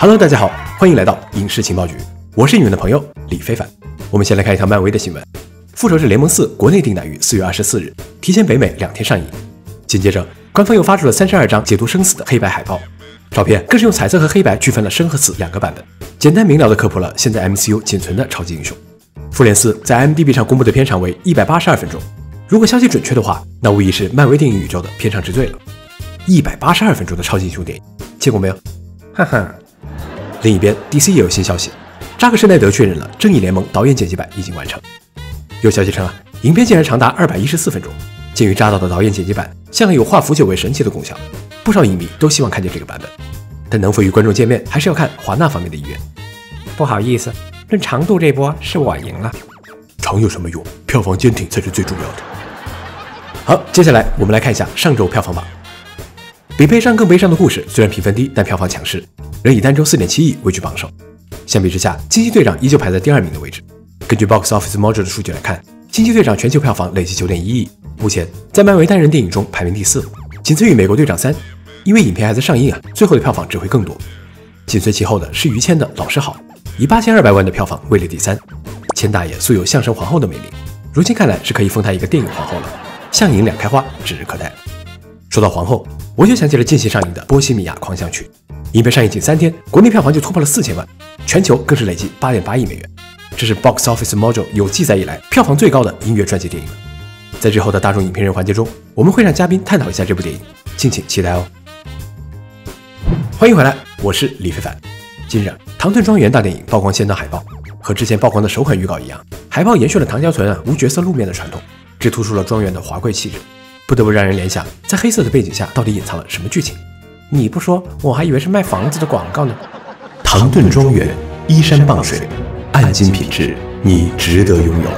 Hello，大家好，欢迎来到影视情报局，我是你们的朋友李非凡。我们先来看一条漫威的新闻，《复仇者联盟四》国内定档于四月二十四日，提前北美两天上映。紧接着，官方又发出了三十二张解读生死的黑白海报，照片更是用彩色和黑白区分了生和死两个版本，简单明了的科普了现在 MCU 仅存的超级英雄。《复联四》在 m d b 上公布的片长为一百八十二分钟，如果消息准确的话，那无疑是漫威电影宇宙的片长之最了。一百八十二分钟的超级英雄电影，见过没有？哈哈。另一边，DC 也有新消息，扎克施奈德确认了《正义联盟》导演剪辑版已经完成。有消息称啊，影片竟然长达二百一十四分钟。鉴于扎导的导演剪辑版向来有化腐朽为神奇的功效，不少影迷都希望看见这个版本。但能否与观众见面，还是要看华纳方面的意愿。不好意思，论长度这波是我赢了。长有什么用？票房坚挺才是最重要的。好，接下来我们来看一下上周票房榜。比悲伤更悲伤的故事虽然评分低，但票房强势。仍以单周四点七亿位居榜首。相比之下，惊奇队长依旧排在第二名的位置。根据 Box Office Mojo 的数据来看，惊奇队长全球票房累计九点一亿，目前在漫威单人电影中排名第四，仅次于美国队长三。因为影片还在上映啊，最后的票房只会更多。紧随其后的是于谦的《老师好》，以八千二百万的票房位列第三。谦大爷素有相声皇后的美名，如今看来是可以封他一个电影皇后了。相影两开花，指日可待。说到皇后，我就想起了近期上映的《波西米亚狂想曲》。影片上映仅三天，国内票房就突破了四千万，全球更是累计八点八亿美元，这是 Box Office Mojo 有记载以来票房最高的音乐传记电影了。在之后的大众影评人环节中，我们会让嘉宾探讨一下这部电影，敬请期待哦。欢迎回来，我是李非凡。今日《唐顿庄园》大电影曝光先导海报，和之前曝光的首款预告一样，海报延续了唐家村啊无角色露面的传统，只突出了庄园的华贵气质，不得不让人联想，在黑色的背景下到底隐藏了什么剧情。你不说，我还以为是卖房子的广告呢。唐顿庄园依山傍水，按金品质，你值得拥有。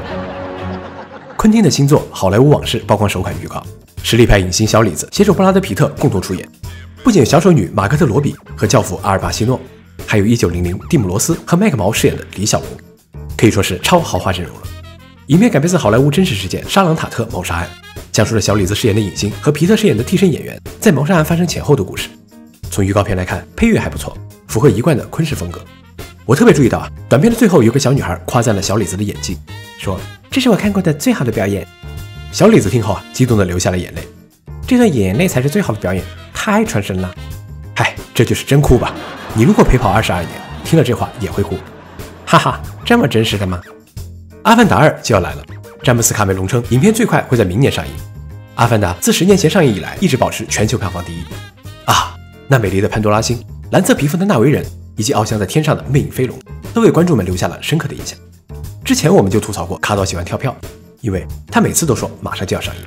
昆汀的新作《好莱坞往事》曝光首款预告，实力派影星小李子携手布拉德皮特共同出演，不仅有小丑女马克特罗比和教父阿尔巴西诺，还有一九零零蒂姆罗斯和麦克毛饰演的李小龙，可以说是超豪华阵容了。影片改编自好莱坞真实事件沙朗塔特谋杀案，讲述了小李子饰演的影星和皮特饰演的替身演员在谋杀案发生前后的故事。从预告片来看，配乐还不错，符合一贯的昆式风格。我特别注意到啊，短片的最后有个小女孩夸赞了小李子的演技，说这是我看过的最好的表演。小李子听后啊，激动的流下了眼泪。这段眼泪才是最好的表演，太传神了。嗨，这就是真哭吧？你如果陪跑二十二年，听了这话也会哭。哈哈，这么真实的吗？阿凡达二就要来了，詹姆斯卡梅隆称，影片最快会在明年上映。阿凡达自十年前上映以来，一直保持全球票房第一。啊。那美丽的潘多拉星、蓝色皮肤的纳维人，以及翱翔在天上的魅影飞龙，都为观众们留下了深刻的印象。之前我们就吐槽过卡导喜欢跳票，因为他每次都说马上就要上映。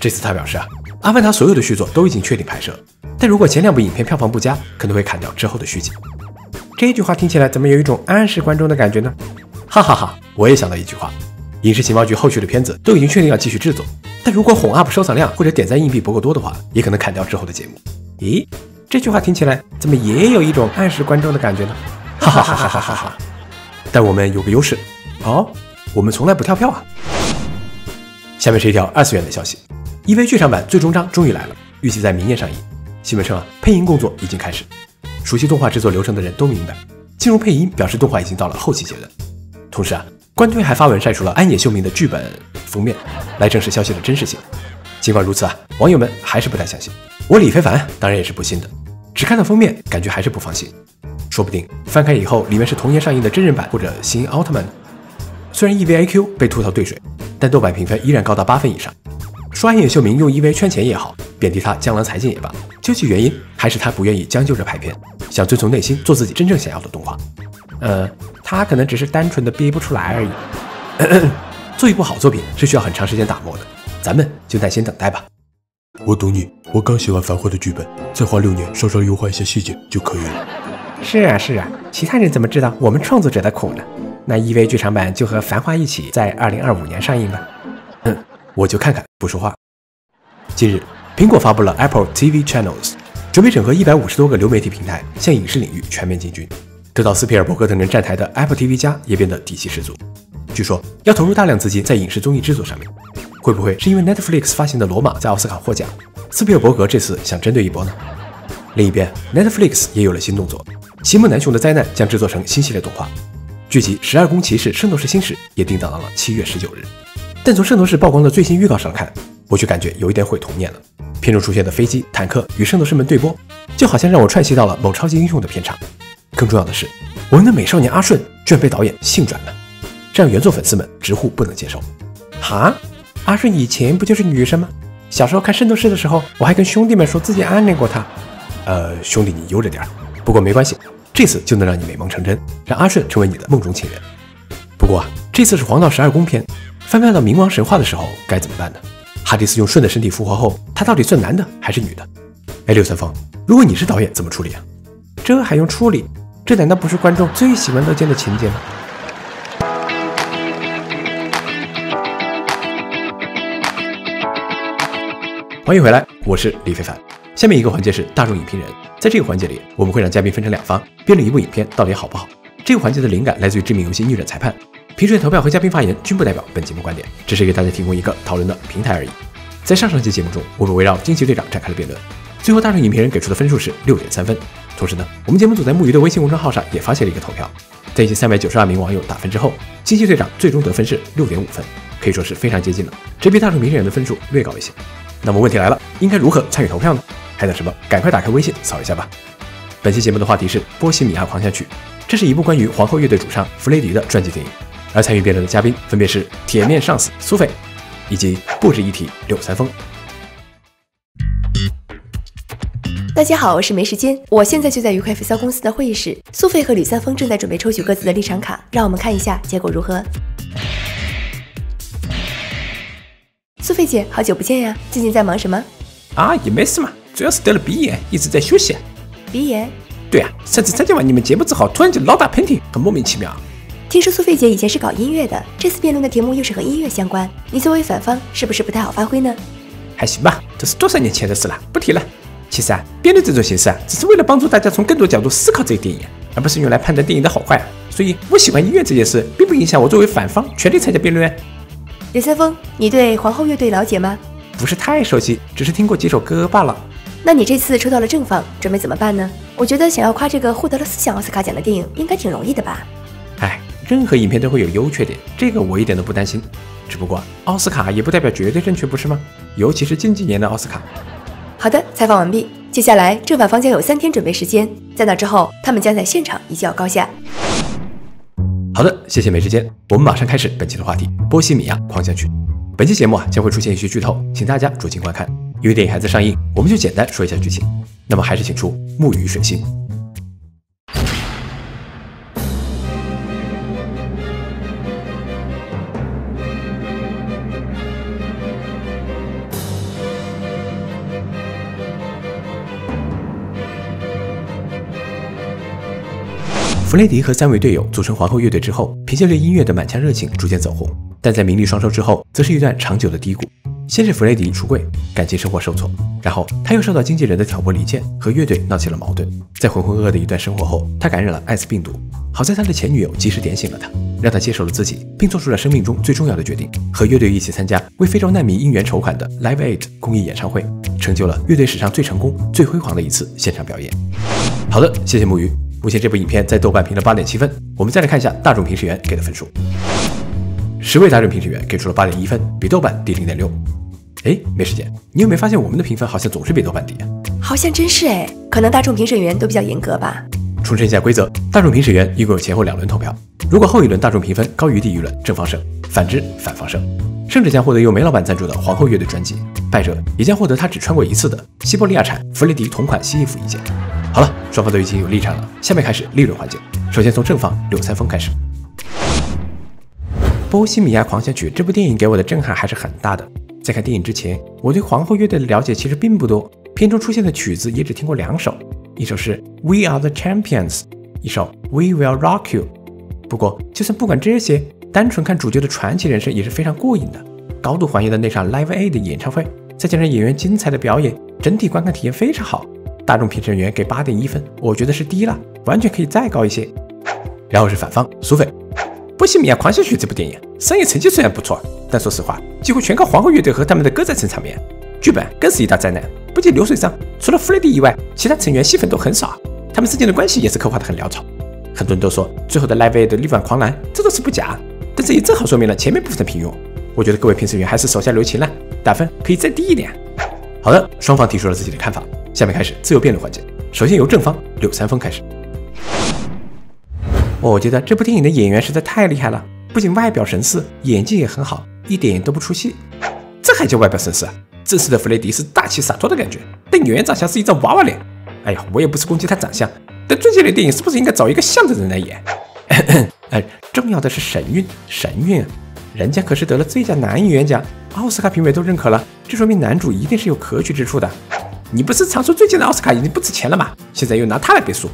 这次他表示啊，阿凡达所有的续作都已经确定拍摄，但如果前两部影片票房不佳，可能会砍掉之后的续集。这句话听起来怎么有一种暗示观众的感觉呢？哈哈哈，我也想到一句话：影视情报局后续的片子都已经确定要继续制作，但如果红 UP 收藏量或者点赞硬币不够多的话，也可能砍掉之后的节目。咦？这句话听起来怎么也有一种暗示观众的感觉呢？哈哈哈哈哈哈哈！但我们有个优势哦，我们从来不跳票啊。下面是一条二次元的消息：EV 剧场版最终章终于来了，预计在明年上映。新闻称啊，配音工作已经开始。熟悉动画制作流程的人都明白，进入配音表示动画已经到了后期阶段。同时啊，官推还发文晒出了安野秀明的剧本封面，来证实消息的真实性。尽管如此啊，网友们还是不太相信。我李非凡当然也是不信的，只看到封面，感觉还是不放心。说不定翻开以后，里面是同年上映的真人版或者新奥特曼。虽然 EV IQ 被吐槽兑水，但豆瓣评分依然高达八分以上。说安野秀明用 EVA 圈钱也好，贬低他江郎才尽也罢，究其原因，还是他不愿意将就着拍片，想遵从内心做自己真正想要的动画。呃，他可能只是单纯的憋不出来而已。做一部好作品是需要很长时间打磨的，咱们就耐心等待吧。我懂你，我刚写完《繁花》的剧本，再花六年稍稍优化一些细节就可以了。是啊是啊，其他人怎么知道我们创作者的苦呢？那 EV 剧场版就和《繁花》一起在二零二五年上映吧。嗯，我就看看不说话。近日，苹果发布了 Apple TV Channels，准备整合一百五十多个流媒体平台，向影视领域全面进军。得到斯皮尔伯格等人站台的 Apple TV 加也变得底气十足，据说要投入大量资金在影视综艺制作上面。会不会是因为 Netflix 发行的《罗马》在奥斯卡获奖，斯皮尔伯格这次想针对一波呢？另一边，Netflix 也有了新动作，奇木南雄的灾难将制作成新系列动画。剧集《十二宫骑士圣斗士星矢》也定档到了七月十九日。但从圣斗士曝光的最新预告上看，我却感觉有一点毁童年了。片中出现的飞机、坦克与圣斗士们对波，就好像让我串戏到了某超级英雄的片场。更重要的是，我们的美少年阿顺居然被导演性转了，这让原作粉丝们直呼不能接受。哈，阿顺以前不就是女生吗？小时候看圣斗士的时候，我还跟兄弟们说自己暗恋过他。呃，兄弟你悠着点儿。不过没关系，这次就能让你美梦成真，让阿顺成为你的梦中情人。不过啊，这次是黄道十二宫篇，翻拍到冥王神话的时候该怎么办呢？哈迪斯用顺的身体复活后，他到底算男的还是女的？哎，刘三丰，如果你是导演，怎么处理啊？这还用处理？这难道不是观众最喜闻乐见的情节吗？欢迎回来，我是李非凡。下面一个环节是大众影评人，在这个环节里，我们会让嘉宾分成两方，辩论一部影片到底好不好。这个环节的灵感来自于知名游戏《逆转裁判》，评审投票和嘉宾发言均不代表本节目观点，只是给大家提供一个讨论的平台而已。在上上期节目中，我们围绕惊奇队长展开了辩论，最后大众影评人给出的分数是六点三分。同时呢，我们节目组在木鱼的微信公众号上也发起了一个投票，在一千三百九十二名网友打分之后，惊奇队长最终得分是六点五分，可以说是非常接近了，这比大众评审员的分数略高一些。那么问题来了，应该如何参与投票呢？还等什么？赶快打开微信扫一下吧。本期节目的话题是《波西米亚狂想曲》，这是一部关于皇后乐队主唱弗雷迪的传记电影，而参与辩论的嘉宾分别是铁面上司苏菲以及不值一提柳三丰。大家好，我是没时间，我现在就在愉快飞销公司的会议室。苏菲和吕三丰正在准备抽取各自的立场卡，让我们看一下结果如何。苏菲姐，好久不见呀，最近在忙什么？啊，也没事嘛，主要是得了鼻炎，一直在休息。鼻炎？对啊，上次参加完你们节目之后，突然就老打喷嚏，很莫名其妙。听说苏菲姐以前是搞音乐的，这次辩论的题目又是和音乐相关，你作为反方，是不是不太好发挥呢？还行吧，这是多少年前的事了，不提了。其实啊，辩论这种形式啊，只是为了帮助大家从更多角度思考这个电影，而不是用来判断电影的好坏。所以，我喜欢音乐这件事，并不影响我作为反方全力参加辩论。刘三丰，你对皇后乐队了解吗？不是太熟悉，只是听过几首歌罢了。那你这次抽到了正方，准备怎么办呢？我觉得想要夸这个获得了四项奥斯卡奖的电影，应该挺容易的吧？哎，任何影片都会有优缺点，这个我一点都不担心。只不过奥斯卡也不代表绝对正确，不是吗？尤其是近几年的奥斯卡。好的，采访完毕。接下来正反方将有三天准备时间，在那之后，他们将在现场一较高下。好的，谢谢没时间，我们马上开始本期的话题《波西米亚狂想曲》。本期节目啊将会出现一些剧透，请大家酌情观看。因为电影还在上映，我们就简单说一下剧情。那么还是请出木鱼水星。弗雷迪和三位队友组成皇后乐队之后，凭借对音乐的满腔热情逐渐走红，但在名利双收之后，则是一段长久的低谷。先是弗雷迪出柜，感情生活受挫，然后他又受到经纪人的挑拨离间，和乐队闹起了矛盾。在浑浑噩噩的一段生活后，他感染了艾滋病毒。好在他的前女友及时点醒了他，让他接受了自己，并做出了生命中最重要的决定，和乐队一起参加为非洲难民应援筹款的 Live Aid 公益演唱会，成就了乐队史上最成功、最辉煌的一次现场表演。好的，谢谢木鱼。目前这部影片在豆瓣评了八点七分，我们再来看一下大众评审员给的分数。十位大众评审员给出了八点一分，比豆瓣低零点六。哎，没时间，你有没有发现我们的评分好像总是比豆瓣低？好像真是哎，可能大众评审员都比较严格吧。重申一下规则，大众评审员一共有前后两轮投票，如果后一轮大众评分高于第一轮，正方胜；反之，反方胜。胜者将获得由梅老板赞助的皇后乐队专辑，败者也将获得他只穿过一次的西伯利亚产弗雷迪同款新衣服一件。好了，双方都已经有立场了，下面开始立论环节。首先从正方柳三丰开始，《波西米亚狂想曲》这部电影给我的震撼还是很大的。在看电影之前，我对皇后乐队的了解其实并不多，片中出现的曲子也只听过两首，一首是 We Are the Champions，一首 We Will Rock You。不过，就算不管这些，单纯看主角的传奇人生也是非常过瘾的。高度还原的那场 Live Aid 的演唱会，再加上演员精彩的表演，整体观看体验非常好。大众评审员给八点一分，我觉得是低了，完全可以再高一些。然后是反方苏菲，《波西米亚狂想曲》这部电影商业成绩虽然不错，但说实话，几乎全靠皇后乐队和他们的歌在撑场面，剧本更是一大灾难。不仅流水账，除了弗雷迪以外，其他成员戏份都很少。他们之间的关系也是刻画的很潦草。很多人都说最后的 Live Aid 力挽狂澜，这倒是不假，但这也正好说明了前面部分的平庸。我觉得各位评审员还是手下留情了，打分可以再低一点。好的，双方提出了自己的看法，下面开始自由辩论环节。首先由正方柳三丰开始。我觉得这部电影的演员实在太厉害了，不仅外表神似，演技也很好，一点都不出戏。这还叫外表神似啊？真实的弗雷迪是大气洒脱的感觉，但演员长相是一张娃娃脸。哎呀，我也不是攻击他长相，但最近的电影是不是应该找一个像的人来演？哎，重要的是神韵，神韵，人家可是得了最佳男演员奖，奥斯卡评委都认可了，这说明男主一定是有可取之处的。你不是常说最近的奥斯卡已经不值钱了吗？现在又拿它来背书。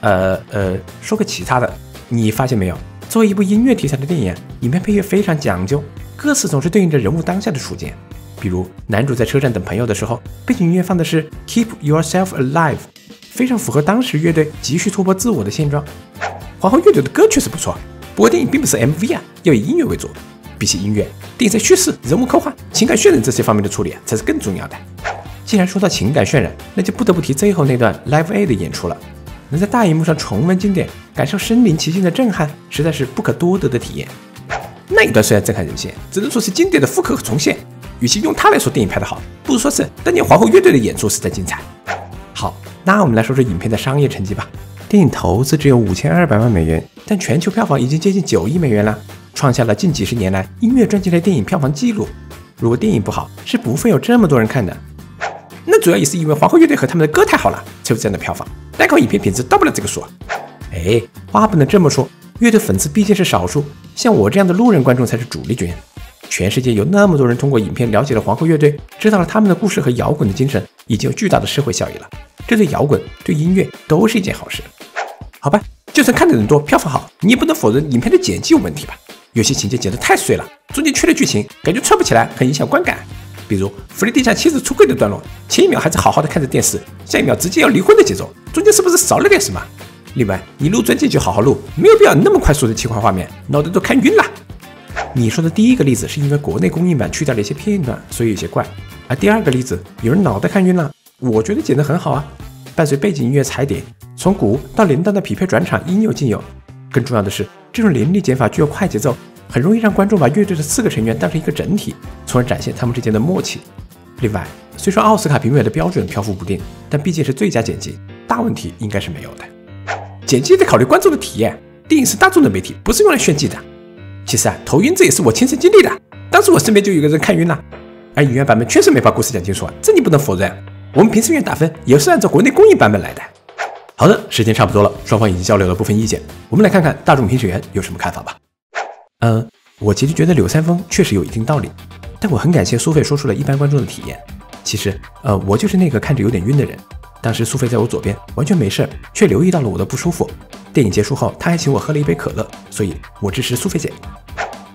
呃呃，说个其他的，你发现没有？作为一部音乐题材的电影，影片配乐非常讲究，歌词总是对应着人物当下的处境。比如男主在车站等朋友的时候，背景音乐放的是 Keep Yourself Alive，非常符合当时乐队急需突破自我的现状。皇后乐队的歌确实不错，不过电影并不是 MV 啊，要以音乐为主。比起音乐，电影在叙事、人物刻画、情感渲染这些方面的处理，才是更重要的。既然说到情感渲染，那就不得不提最后那段 Live A 的演出了。能在大荧幕上重温经典，感受身临其境的震撼，实在是不可多得的体验。那一段虽然震撼人心，只能说是经典的复刻和重现。与其用它来说电影拍得好，不如说是当年皇后乐队的演出实在精彩。好，那我们来说说影片的商业成绩吧。电影投资只有五千二百万美元，但全球票房已经接近九亿美元了，创下了近几十年来音乐专辑类电影票房纪录。如果电影不好，是不会有这么多人看的。那主要也是因为皇后乐队和他们的歌太好了，才有这样的票房。单靠影片品质到不了这个数。哎，话不能这么说，乐队粉丝毕竟是少数，像我这样的路人观众才是主力军。全世界有那么多人通过影片了解了皇后乐队，知道了他们的故事和摇滚的精神，已经有巨大的社会效益了。这对摇滚、对音乐都是一件好事。好吧，就算看的人多，票房好，你也不能否认影片的剪辑有问题吧？有些情节剪得太碎了，中间缺了剧情，感觉串不起来，很影响观感。比如弗雷迪向妻子出柜的段落，前一秒还在好好的看着电视，下一秒直接要离婚的节奏，中间是不是少了点什么？另外，你录专辑就好好录，没有必要那么快速的切换画面，脑袋都看晕了。你说的第一个例子是因为国内公映版去掉了一些片段，所以有些怪。而第二个例子，有人脑袋看晕了，我觉得剪得很好啊，伴随背景音乐踩点，从鼓到铃铛的匹配转场应有尽有。更重要的是，这种凌厉剪法具有快节奏。很容易让观众把乐队的四个成员当成一个整体，从而展现他们之间的默契。另外，虽说奥斯卡评委的标准漂浮不定，但毕竟是最佳剪辑，大问题应该是没有的。剪辑得考虑观众的体验，电影是大众的媒体，不是用来炫技的。其实啊，头晕这也是我亲身经历的，当时我身边就有个人看晕了。而影院版本确实没把故事讲清楚啊，这你不能否认。我们评审员打分也是按照国内公映版本来的。好的，时间差不多了，双方已经交流了部分意见，我们来看看大众评审员有什么看法吧。嗯，我其实觉得柳三丰确实有一定道理，但我很感谢苏菲说出了一般观众的体验。其实，呃，我就是那个看着有点晕的人。当时苏菲在我左边，完全没事，却留意到了我的不舒服。电影结束后，她还请我喝了一杯可乐，所以我支持苏菲姐。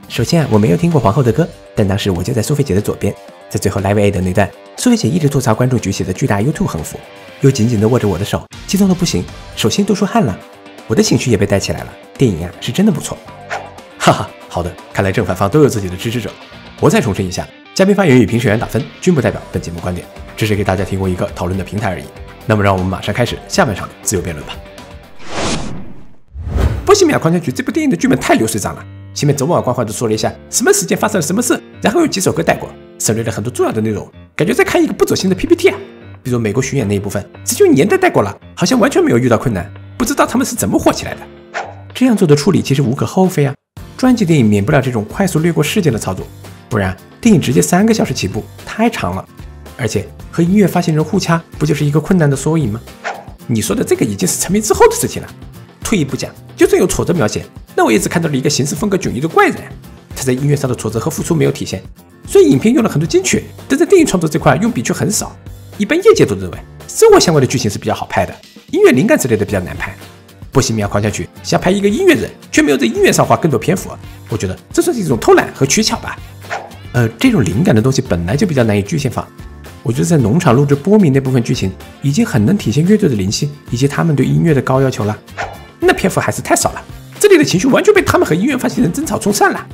首先啊，我没有听过皇后的歌，但当时我就在苏菲姐的左边。在最后 Live A 的那段，苏菲姐一直吐槽观众举起的巨大 YouTube 横幅，又紧紧地握着我的手，激动的不行，手心都出汗了。我的情绪也被带起来了。电影啊，是真的不错。哈哈，好的，看来正反方都有自己的支持者。我再重申一下，嘉宾发言与评审员打分均不代表本节目观点，只是给大家提供一个讨论的平台而已。那么，让我们马上开始下半场的自由辩论吧。《波西米亚狂想曲》这部电影的剧本太流水账了，前面走马观花的说了一下什么时间发生了什么事，然后用几首歌带过，省略了很多重要的内容，感觉在看一个不走心的 PPT 啊。比如美国巡演那一部分，直接用年代带过了，好像完全没有遇到困难，不知道他们是怎么火起来的。这样做的处理其实无可厚非啊。传记电影免不了这种快速略过事件的操作，不然电影直接三个小时起步太长了，而且和音乐发行人互掐，不就是一个困难的缩影吗？你说的这个已经是成名之后的事情了。退一步讲，就算有挫折描写，那我也只看到了一个行事风格迥异的怪人，他在音乐上的挫折和付出没有体现。虽然影片用了很多金曲，但在电影创作这块用笔却很少。一般业界都认为，生活相关的剧情是比较好拍的，音乐灵感之类的比较难拍。波西米亚狂想曲想拍一个音乐人，却没有在音乐上花更多篇幅，我觉得这算是一种偷懒和取巧吧。呃，这种灵感的东西本来就比较难以具现化。我觉得在农场录制波米那部分剧情，已经很能体现乐队的灵性以及他们对音乐的高要求了。那篇幅还是太少了，这里的情绪完全被他们和音乐发行人争吵冲散了。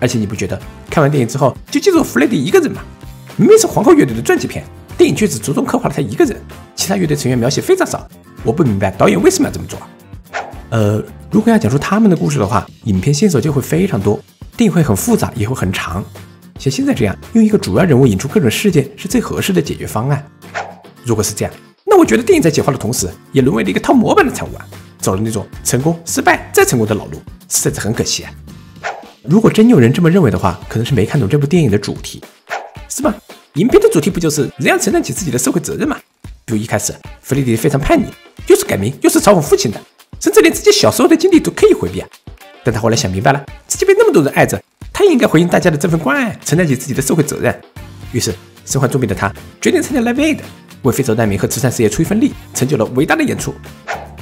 而且你不觉得看完电影之后就记住弗雷迪一个人吗？明明是皇后乐队的传记片，电影却只着重刻画了他一个人，其他乐队成员描写非常少。我不明白导演为什么要这么做。呃，如果要讲述他们的故事的话，影片线索就会非常多，电影会很复杂，也会很长。像现在这样，用一个主要人物引出各种事件是最合适的解决方案。如果是这样，那我觉得电影在简化的同时，也沦为了一个套模板的产物啊，走了那种成功、失败再成功的老路，实在是很可惜啊。如果真有人这么认为的话，可能是没看懂这部电影的主题，是吧？影片的主题不就是人要承担起自己的社会责任吗？比如一开始，弗雷迪非常叛逆，又是改名，又是嘲讽父亲的，甚至连自己小时候的经历都可以回避啊。但他后来想明白了，自己被那么多人爱着。他也应该回应大家的这份关爱，承担起自己的社会责任。于是，身患重病的他决定参加 Live Aid，为非洲难民和慈善事业出一份力，成就了伟大的演出。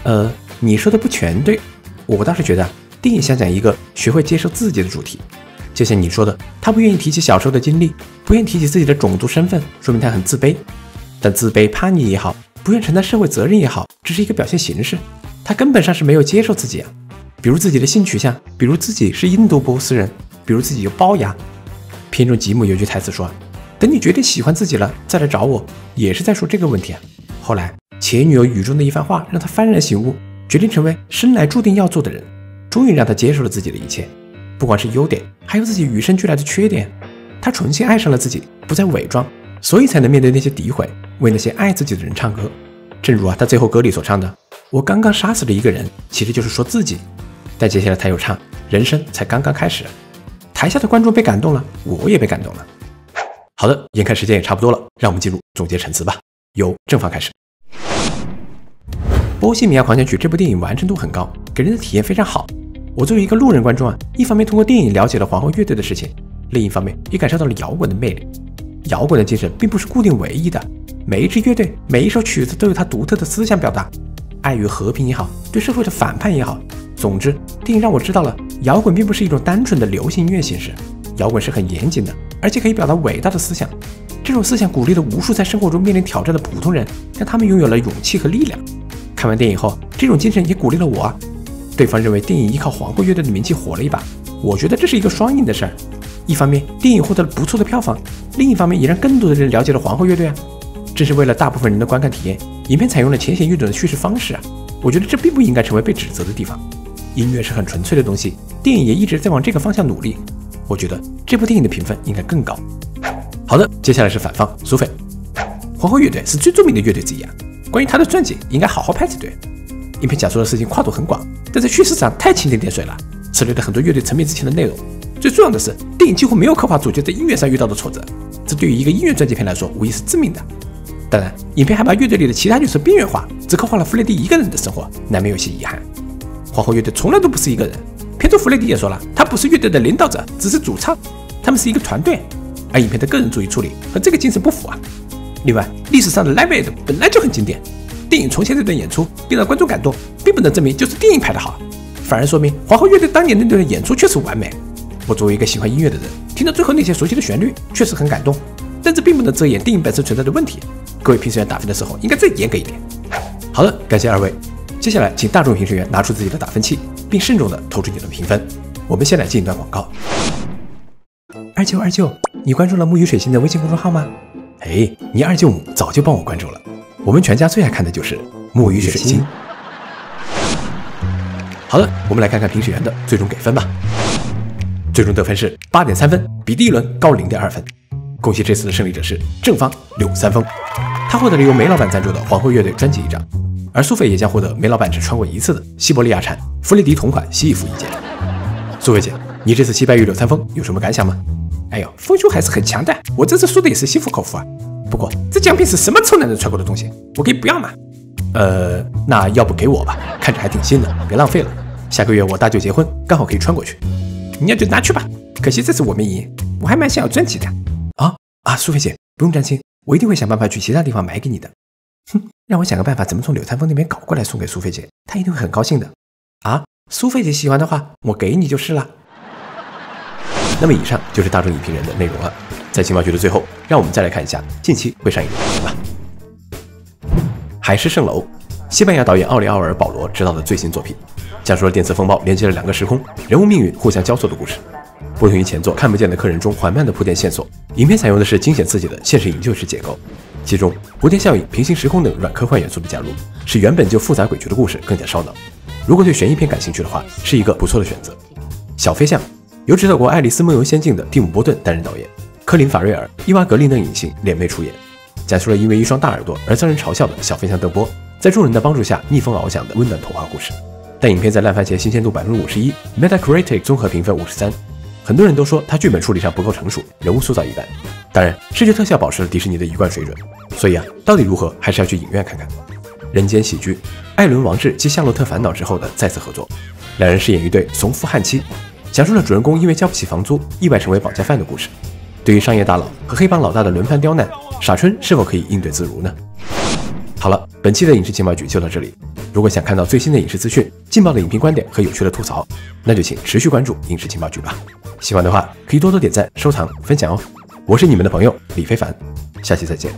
呃，你说的不全对，我倒是觉得电影想讲一个学会接受自己的主题。就像你说的，他不愿意提起小时候的经历，不愿意提起自己的种族身份，说明他很自卑。但自卑、叛逆也好，不愿承担社会责任也好，只是一个表现形式。他根本上是没有接受自己啊。比如自己的性取向，比如自己是印度波斯人。比如自己有龅牙，片中吉姆有句台词说：“等你决定喜欢自己了，再来找我。”也是在说这个问题啊。后来前女友雨中的一番话让他幡然醒悟，决定成为生来注定要做的人，终于让他接受了自己的一切，不管是优点，还有自己与生俱来的缺点。他重新爱上了自己，不再伪装，所以才能面对那些诋毁，为那些爱自己的人唱歌。正如啊，他最后歌里所唱的：“我刚刚杀死了一个人”，其实就是说自己。但接下来他又唱：“人生才刚刚开始。”台下的观众被感动了，我也被感动了。好的，眼看时间也差不多了，让我们进入总结陈词吧。由正方开始。《波西米亚狂想曲》这部电影完成度很高，给人的体验非常好。我作为一个路人观众啊，一方面通过电影了解了皇后乐队的事情，另一方面也感受到了摇滚的魅力。摇滚的精神并不是固定唯一的，每一支乐队、每一首曲子都有它独特的思想表达，爱与和平也好，对社会的反叛也好。总之，电影让我知道了。摇滚并不是一种单纯的流行音乐形式，摇滚是很严谨的，而且可以表达伟大的思想。这种思想鼓励了无数在生活中面临挑战的普通人，让他们拥有了勇气和力量。看完电影后，这种精神也鼓励了我。对方认为电影依靠皇后乐队的名气火了一把，我觉得这是一个双赢的事儿。一方面，电影获得了不错的票房；另一方面，也让更多的人了解了皇后乐队啊。正是为了大部分人的观看体验，影片采用了浅显易懂的叙事方式啊。我觉得这并不应该成为被指责的地方。音乐是很纯粹的东西。电影也一直在往这个方向努力，我觉得这部电影的评分应该更高。好的，接下来是反方苏菲。皇后乐队是最著名的乐队之一啊，关于他的传记应该好好拍才对。影片讲述的事情跨度很广，但在叙事上太蜻蜓点水了，省略了很多乐队成名之前的内容。最重要的是，电影几乎没有刻画主角在音乐上遇到的挫折，这对于一个音乐传记片来说无疑是致命的。当然，影片还把乐队里的其他角色边缘化，只刻画了弗雷迪一个人的生活，难免有些遗憾。皇后乐队从来都不是一个人。片中弗雷迪也说了，他不是乐队的领导者，只是主唱，他们是一个团队。而影片的个人主义处理和这个精神不符啊。另外，历史上的 Live Aid 本来就很经典，电影重现这段演出并让观众感动，并不能证明就是电影拍的好，反而说明皇后乐队当年那段演出确实完美。我作为一个喜欢音乐的人，听到最后那些熟悉的旋律，确实很感动。但这并不能遮掩电影本身存在的问题。各位评审员打分的时候应该再严格一点。好的，感谢二位。接下来，请大众评审员拿出自己的打分器。并慎重地投出你的评分。我们先来进一段广告。二舅二舅，你关注了木鱼水星的微信公众号吗？哎，你二舅母早就帮我关注了。我们全家最爱看的就是木鱼水星。好了，我们来看看评审员的最终给分吧。最终得分是八点三分，比第一轮高零点二分。恭喜这次的胜利者是正方柳三丰，他获得了由梅老板赞助的皇后乐队专辑一张。而苏菲也将获得梅老板只穿过一次的西伯利亚产弗雷迪同款西服一件。苏菲姐，你这次击败玉柳三丰有什么感想吗？哎呦，丰兄还是很强的，我这次输的也是心服口服啊。不过这奖品是什么臭男人穿过的东西，我可以不要吗？呃，那要不给我吧，看着还挺新的，别浪费了。下个月我大舅结婚，刚好可以穿过去。你要就拿去吧，可惜这次我没赢，我还蛮想要专辑的。啊，苏菲姐不用担心，我一定会想办法去其他地方买给你的。哼，让我想个办法，怎么从柳三丰那边搞过来送给苏菲姐，她一定会很高兴的。啊，苏菲姐喜欢的话，我给你就是了。那么以上就是大众影评人的内容了。在情报局的最后，让我们再来看一下近期会上映的电影吧。《海市蜃楼》，西班牙导演奥利奥尔·保罗执导的最新作品，讲述了电磁风暴连接了两个时空，人物命运互相交错的故事。不同于前作看不见的客人中缓慢的铺垫线索，影片采用的是惊险刺激的现实营救式结构。其中蝴蝶效应、平行时空等软科幻元素的加入，使原本就复杂诡谲的故事更加烧脑。如果对悬疑片感兴趣的话，是一个不错的选择。小飞象由指导过《爱丽丝梦游仙境》的蒂姆·波顿担任导演，科林·法瑞尔、伊娃·格林等影星联袂出演，讲述了因为一双大耳朵而遭人嘲笑的小飞象德波，在众人的帮助下逆风翱翔的温暖童话故事。但影片在烂番茄新鲜度百分之五十一，Metacritic 综合评分五十三，很多人都说他剧本处理上不够成熟，人物塑造一般。当然，视觉特效保持了迪士尼的一贯水准，所以啊，到底如何还是要去影院看看。人间喜剧《艾伦王治》继《夏洛特烦恼》之后的再次合作，两人饰演一对怂夫悍妻，讲述了主人公因为交不起房租，意外成为绑架犯的故事。对于商业大佬和黑帮老大的轮番刁难，傻春是否可以应对自如呢？好了，本期的影视情报局就到这里。如果想看到最新的影视资讯、劲爆的影评观点和有趣的吐槽，那就请持续关注影视情报局吧。喜欢的话可以多多点赞、收藏、分享哦。我是你们的朋友李非凡，下期再见。